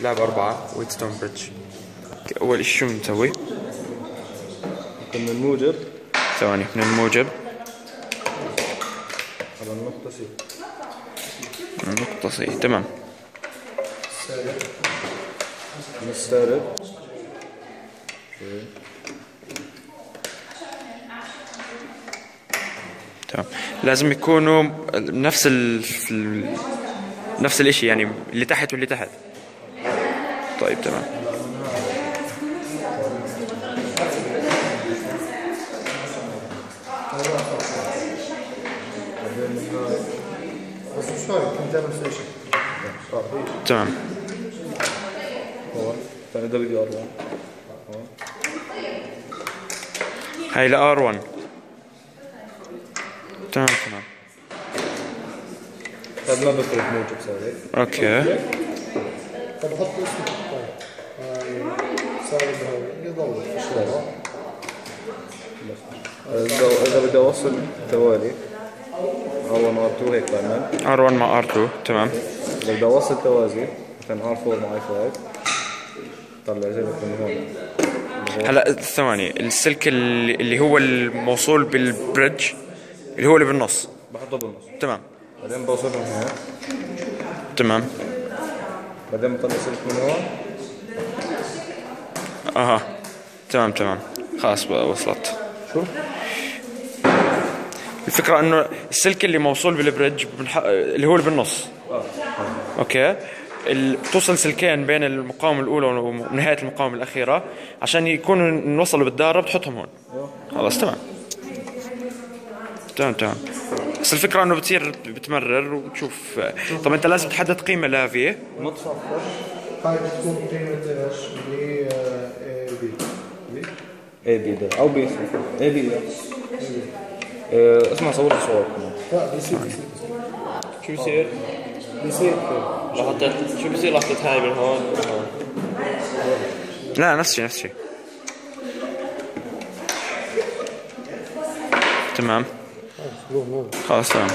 lab أربعة Wheatstone bridge. أول إيش شو بنسوي؟ من الموجب ثواني من الموجب على النقطة C النقطة C تمام. من السالب تمام. لازم يكونوا نفس ال... ال- نفس الإشي يعني اللي تحت واللي تحت. طيب تمام. تمام. ار 1 هاي ل R1 تمام تمام. هذا ما بفرق موجب سالب okay. طب حط اسمه إذا بدي أوصل توالي R 1 R 2 هيك بعمل R1 مع R2 تمام إذا بدي أوصل توازي مثلا R 4 مع R 5 طلع زي ما هون هلا ثواني السلك اللي هو الموصول بال bridge اللي هو اللي بالنص بحطه بالنص تمام بعدين بوصلهم هنا تمام بعدين بطلع سلك من هون أها تمام تمام خلاص وصلت شو؟ الفكرة إنه السلك اللي موصول بالبريدج. اللي هو اللي بالنص. أوكي. بتوصل سلكين بين المقاومة الأولى ونهاية المقاومة الأخيرة عشان يكونوا نوصلوا بالدارة بتحطهم هون. خلاص تمام. تمام تمام. بس الفكرة إنه بتصير بتمرر وتشوف. طب أنت لازم تحدد قيمة لافي هاي بتكون قيمة إيش؟ اللي هي اي بي؟ اي بي ده. أو بي اي بي اسمع صورت صور كمان لا بيصير بيصير شو بصير؟ بيصير لو حطيت شو بصير لو حطيت هاي من هون؟ لا نفس الشيء نفس الشيء تمام. خلاص تمام.